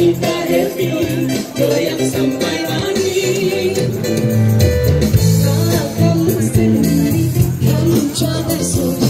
kita happy goyang sampai pagi Kau kamu sendiri kamu coba suka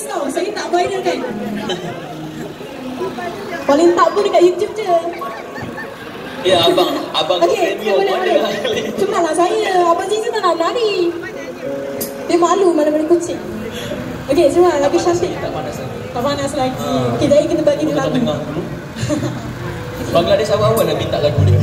Saya tak viral kan. Paling tak pun dekat YouTube je. Ya, abang, abang okay, boleh, boleh. Cuma lah saya. Abang Zizi tak nak lari. Dia malu mana-mana kucing. Okey, cuma lagi cantik. Tak panas lagi. Tak panas lagi. Ah. Okey, jadi kita bagi dia lagu. tengah dulu. Bangladesh awal-awal dah minta lagu dia.